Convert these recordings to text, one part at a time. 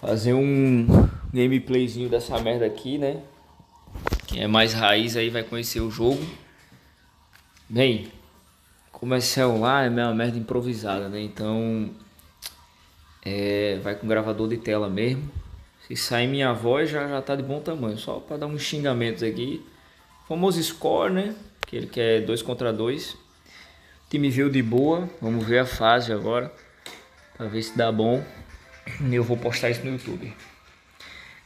Fazer um gameplayzinho dessa merda aqui, né? Quem é mais raiz aí vai conhecer o jogo. Bem, como é celular, é uma merda improvisada, né? Então, é, vai com gravador de tela mesmo. Se sair minha voz, já, já tá de bom tamanho. Só para dar uns xingamentos aqui. Famoso score, né? Que ele quer 2 contra 2. O time viu de boa. Vamos ver a fase agora. Pra ver se dá bom. Eu vou postar isso no YouTube.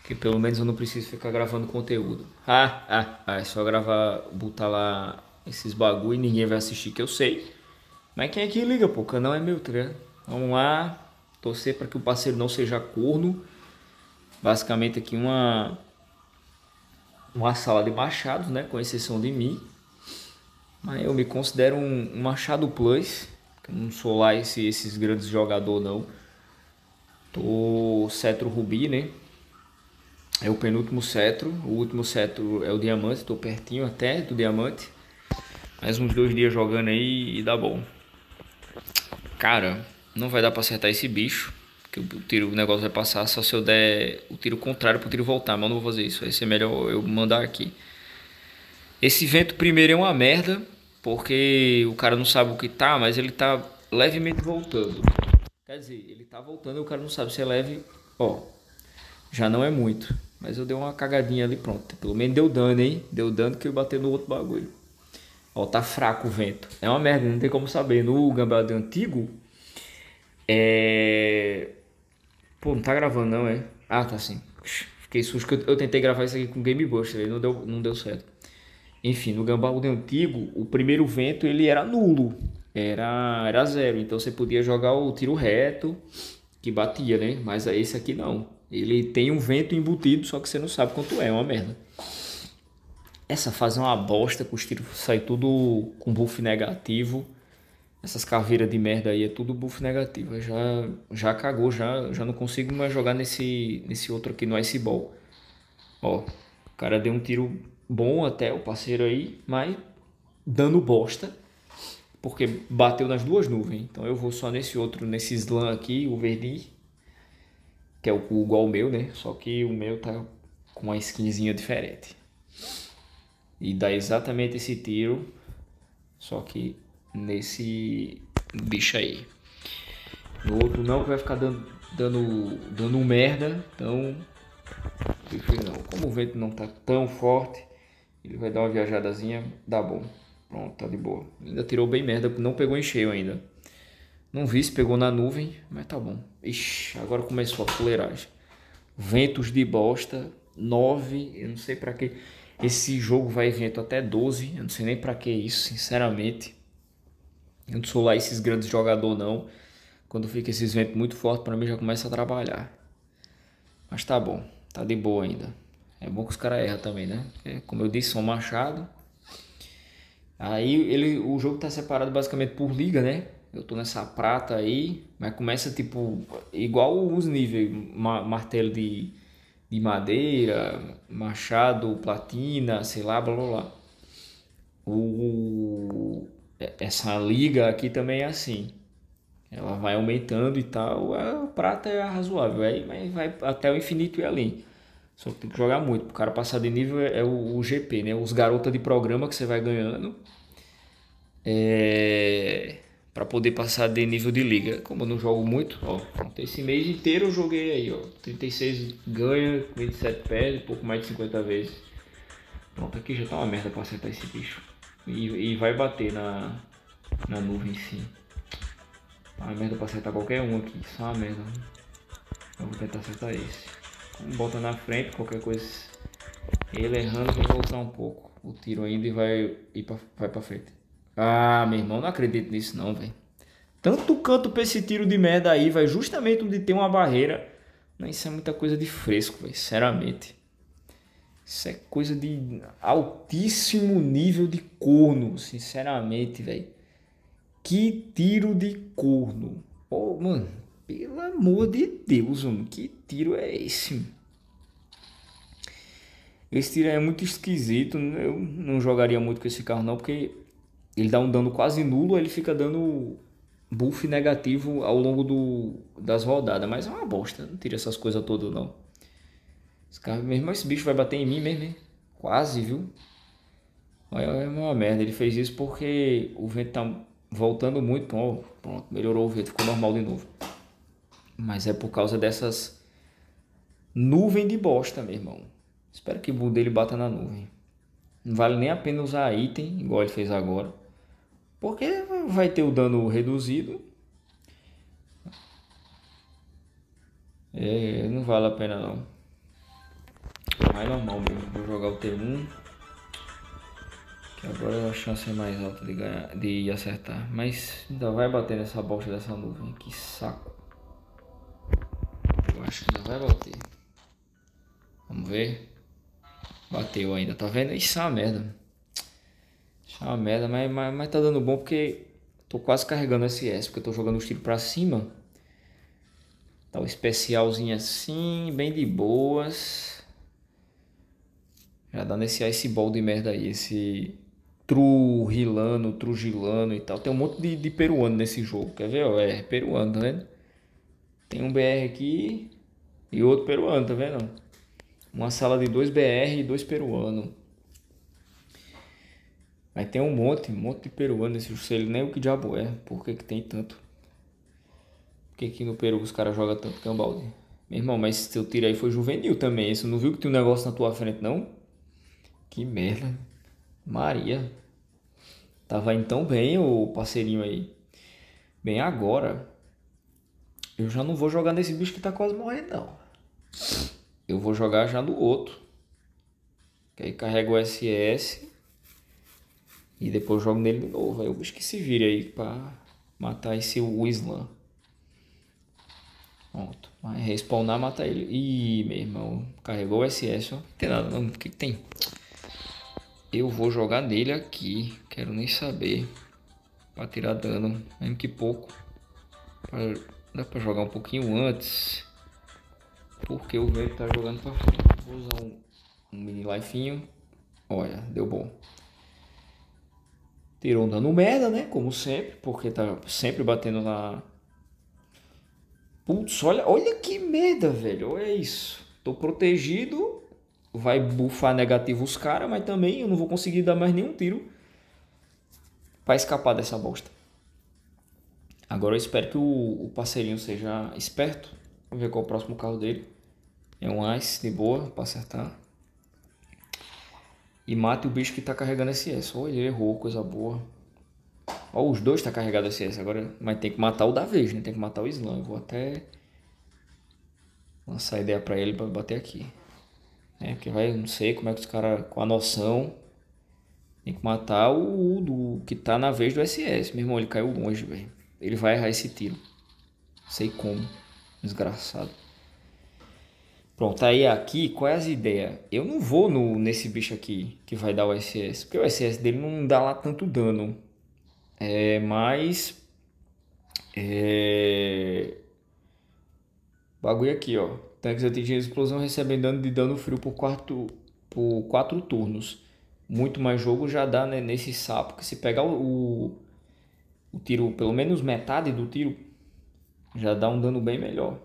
Que pelo menos eu não preciso ficar gravando conteúdo. Ah, ah, ah é só gravar, botar lá esses bagulho e ninguém vai assistir que eu sei. Mas quem é que liga, pô? O canal é meu, tá ligado? Vamos lá. Torcer para que o parceiro não seja corno. Basicamente aqui uma uma sala de machados, né? Com exceção de mim. Mas eu me considero um, um machado plus. Eu não sou lá esse, esses grandes jogadores não. Tô cetro rubi, né? É o penúltimo cetro. O último cetro é o diamante. Tô pertinho até do diamante. Mais uns dois dias jogando aí e dá bom. Cara, não vai dar pra acertar esse bicho. Que o tiro, o negócio vai passar só se eu der o tiro contrário pro tiro voltar. Mas eu não vou fazer isso. Vai ser melhor eu mandar aqui. Esse vento primeiro é uma merda. Porque o cara não sabe o que tá, mas ele tá levemente voltando. Quer dizer, ele tá voltando e o cara não sabe se é leve. Ó, já não é muito. Mas eu dei uma cagadinha ali, pronto. Pelo menos deu dano, hein? Deu dano que eu bati no outro bagulho. Ó, tá fraco o vento. É uma merda, não tem como saber. No Gambá antigo, é... Pô, não tá gravando não, é? Ah, tá sim. Fiquei susto que eu, eu tentei gravar isso aqui com Game Buster, não deu, não deu certo. Enfim, no Gambá antigo, o primeiro vento ele era nulo era, era zero. Então você podia jogar o tiro reto que batia, né? Mas esse aqui não. Ele tem um vento embutido, só que você não sabe quanto é, é uma merda. Essa fase é uma bosta, com os tiros sai tudo com buff negativo. Essas caveiras de merda aí é tudo buff negativo. Já, já cagou, já, já não consigo mais jogar nesse, nesse outro aqui no Ice Ball. Ó, o cara deu um tiro bom até, o parceiro aí, mas dando bosta porque bateu nas duas nuvens. Então eu vou só nesse outro, nesse slam aqui, o verde, que é o, igual o meu, né? Só que o meu tá com uma skinzinha diferente. E dá exatamente esse tiro, só que nesse bicho aí. No outro não, vai ficar dando, dando, dando merda, então. Como o vento não tá tão forte, ele vai dar uma viajadazinha, dá bom. Pronto, tá de boa. Ainda tirou bem merda, não pegou em cheio ainda. Não vi se pegou na nuvem, mas tá bom. Ixi, agora começou a fuleiragem. Ventos de bosta, 9, eu não sei para que. Esse jogo vai vento até 12, eu não sei nem para que isso, sinceramente. Eu não sou lá esses grandes jogadores não. Quando fica esses ventos muito fortes, para mim já começa a trabalhar. Mas tá bom, tá de boa ainda. É bom que os caras erram também, né? Como eu disse, são machado. Aí ele, o jogo tá separado basicamente por liga, né? Eu tô nessa prata aí, mas começa tipo igual os níveis, martelo de, de madeira, machado, platina, sei lá, blá blá blá. O, essa liga aqui também é assim. Ela vai aumentando e tal. A prata é razoável, aí mas vai até o infinito e além. Só que tem que jogar muito. O cara passar de nível é o, o GP, né? Os garotas de programa que você vai ganhando. É, para poder passar de nível de liga. Como eu não jogo muito, ó. Esse mês inteiro eu joguei aí, ó. 36 ganha, 27 perde, pouco mais de 50 vezes. Pronto, aqui já tá uma merda pra acertar esse bicho. E, e vai bater na, na nuvem sim. Tá uma merda pra acertar qualquer um aqui. Só uma merda. Eu vou tentar acertar esse. Bota na frente, qualquer coisa. Ele errando, vai voltar um pouco o tiro ainda e vai, ir pra, vai pra frente. Ah, meu irmão, não acredito nisso não, velho. Tanto canto pra esse tiro de merda aí, vai justamente onde tem uma barreira. Não, isso é muita coisa de fresco, velho, sinceramente. Isso é coisa de altíssimo nível de corno, sinceramente, velho. Que tiro de corno. Pô, mano, pelo amor de Deus, mano, que tiro é esse? Esse tiro é muito esquisito. Eu não jogaria muito com esse carro, não, porque ele dá um dano quase nulo, ele fica dando buff negativo ao longo do, das rodadas. Mas é uma bosta. Não tira essas coisas todas, não. Esse, cara, mesmo esse bicho vai bater em mim mesmo, hein? Quase, viu? É uma merda. Ele fez isso porque o vento tá voltando muito. Pronto melhorou o vento. Ficou normal de novo. Mas é por causa dessas nuvem de bosta, meu irmão. Espero que o dele bata na nuvem. Não vale nem a pena usar item, igual ele fez agora. Porque vai ter o dano reduzido. É, não vale a pena não. Mais normal mesmo. Vou jogar o T1. Que agora a chance é mais alta de, ganhar, de acertar. Mas ainda vai bater nessa bosta dessa nuvem. Que saco. Acho que ainda vai bater. Vamos ver. Bateu ainda, tá vendo? Isso é uma merda. Isso é uma merda, mas, mas, mas tá dando bom porque tô quase carregando SS, porque eu tô jogando os tiros pra cima. Tá o especialzinho assim, bem de boas. Já dando esse ice ball de merda aí, esse Trujilano, Trujilano e tal. Tem um monte de, de peruano nesse jogo, quer ver? É peruano, tá vendo? Tem um BR aqui e outro peruano, tá vendo? Uma sala de dois BR e dois peruano. Mas tem um monte, um monte de peruano nesse jogo. nem o que diabo é. Por que, que tem tanto? Por que, que no Peru os caras jogam tanto cambalde? Meu irmão, mas seu tiro aí foi juvenil também. Você não viu que tem um negócio na tua frente, não? Que merda. Maria. Tava indo tão bem o parceirinho aí. Bem, agora. Eu já não vou jogar nesse bicho que tá quase morrendo, não eu vou jogar já no outro. Que aí carrega o SS e depois jogo nele de novo. Aí o bicho que se vire aí pra matar esse o Islam. Pronto. Vai respawnar, matar ele. Ih, meu irmão. Carregou o SS, ó. Não tem nada não. O que, que tem? Eu vou jogar nele aqui. Quero nem saber. Pra tirar dano. Mesmo que pouco. Pra... Dá pra jogar um pouquinho antes. Porque o vento tá jogando pra frente. Vou usar um, um mini lifinho. Olha, deu bom. Tirou dano merda, né? Como sempre. Porque tá sempre batendo na... Putz, olha, olha que merda, velho. Olha isso. Tô protegido. Vai bufar negativo os caras, mas também eu não vou conseguir dar mais nenhum tiro para escapar dessa bosta. Agora eu espero que o, o parceirinho seja esperto. Vamos ver qual é o próximo carro dele. É um ice de boa para acertar. E mate o bicho que tá carregando SS. Olha, ele errou, coisa boa. Ó, os dois tá carregado SS agora. Mas tem que matar o da vez, né? Tem que matar o Slam. Eu vou até lançar ideia pra ele pra bater aqui. É, que vai, não sei como é que os caras, com a noção, tem que matar o, do que tá na vez do SS. Meu irmão, ele caiu longe, velho. Ele vai errar esse tiro. Sei como. Desgraçado. Pronto, aí aqui, qual é as ideias? Eu não vou no, nesse bicho aqui que vai dar o SS, porque o SS dele não dá lá tanto dano. É, mas... É... Bagulho aqui, ó. Tanques atingidos explosão recebem dano de dano frio por quatro, por quatro turnos. Muito mais jogo já dá né, nesse sapo, que se pegar o, o, o tiro, pelo menos metade do tiro, já dá um dano bem melhor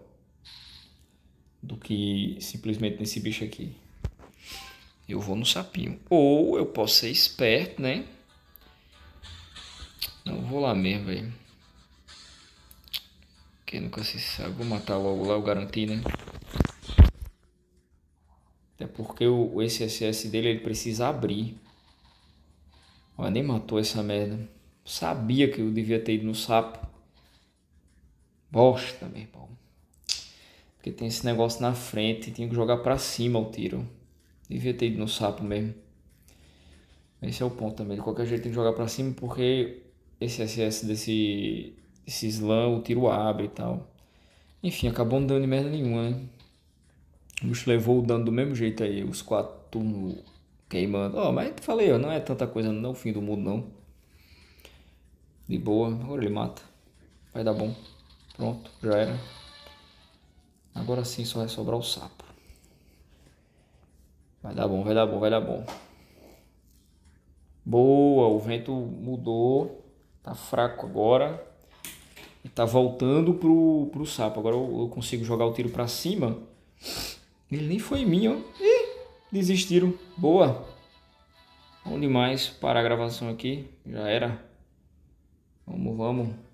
do que simplesmente nesse bicho aqui. Eu vou no sapinho. Ou eu posso ser esperto, né? Não, vou lá mesmo, velho. Quem nunca se sabe. Vou matar logo lá, eu garanti, né? Até porque o, o SSS dele, ele precisa abrir. Olha, nem matou essa merda. Sabia que eu devia ter ido no sapo. Bosta, meu irmão. Porque tem esse negócio na frente, tinha que jogar para cima o tiro. Devia ter ido no sapo mesmo. Esse é o ponto também. De qualquer jeito tem que jogar para cima porque esse SS desse, desse slam, o tiro abre e tal. Enfim, acabou não dando merda nenhuma, né? O bicho levou o dano do mesmo jeito aí, os quatro turnos queimando. Ó, oh, mas falei, não é tanta coisa não, fim do mundo não. De boa, agora ele mata. Vai dar bom. Pronto, já era. Agora sim só vai sobrar o sapo. Vai dar bom, vai dar bom, vai dar bom. Boa, o vento mudou. Tá fraco agora. Tá voltando pro, pro sapo. Agora eu, eu consigo jogar o tiro pra cima. Ele nem foi em mim, ó. Ih, desistiram. Boa. Bom demais. Parar a gravação aqui. Já era. Vamos, vamos.